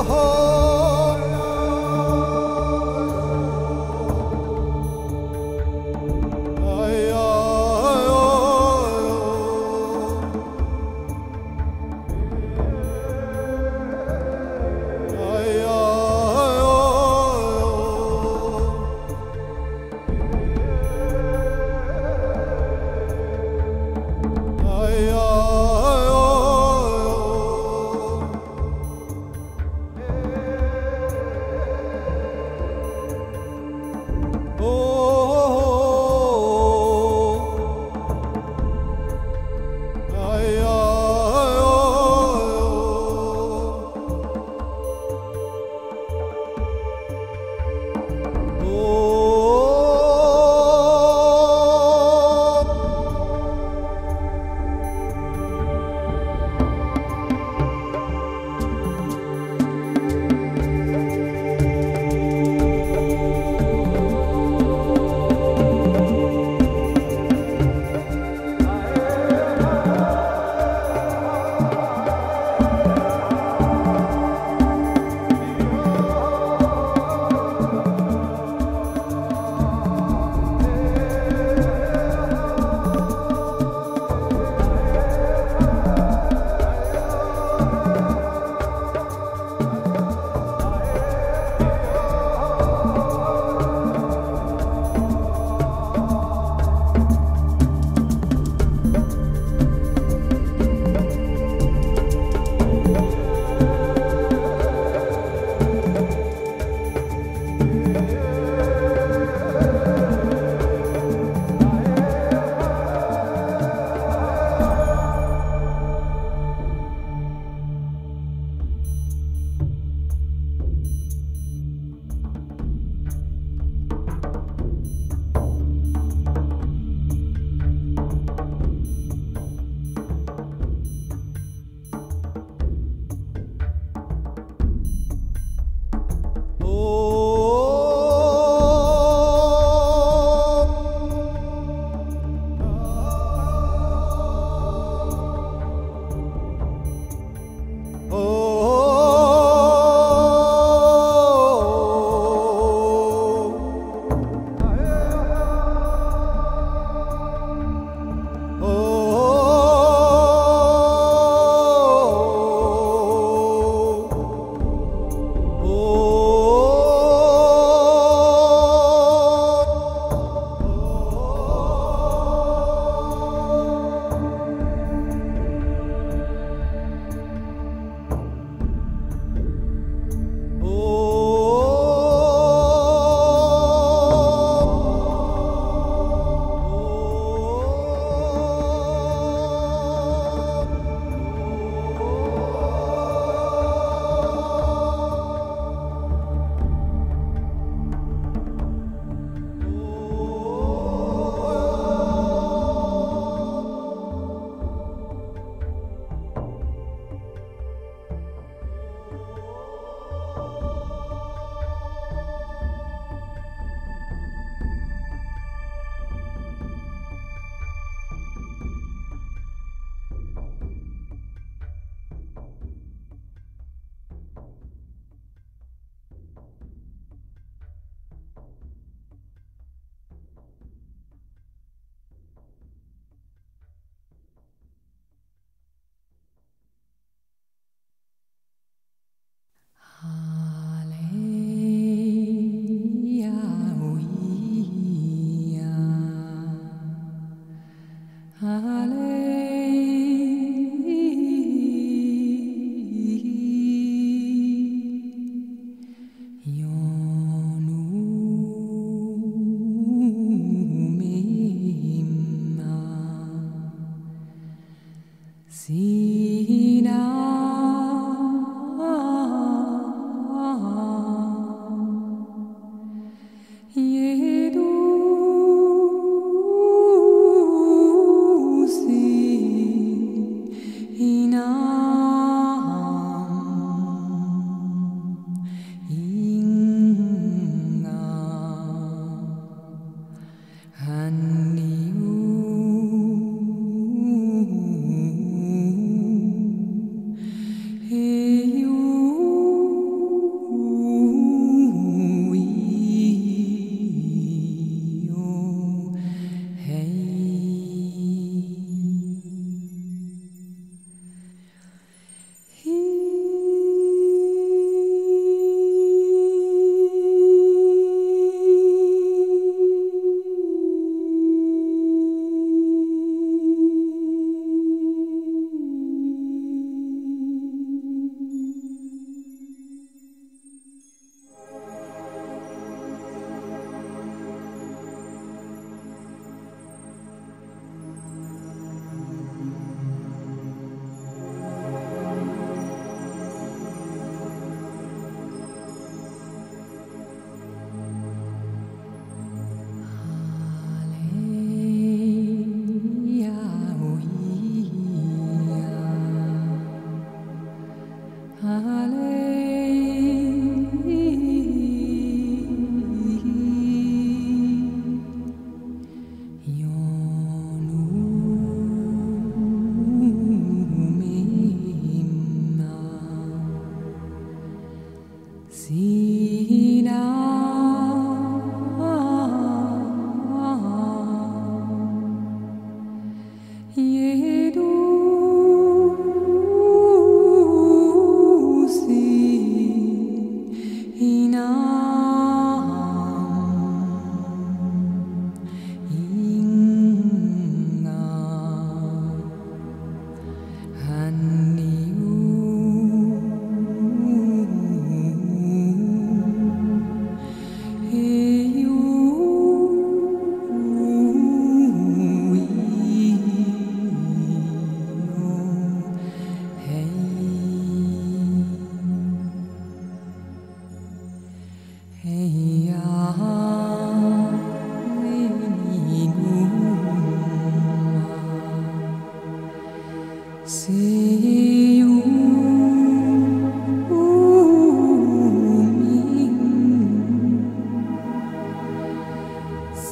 Oh.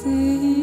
see.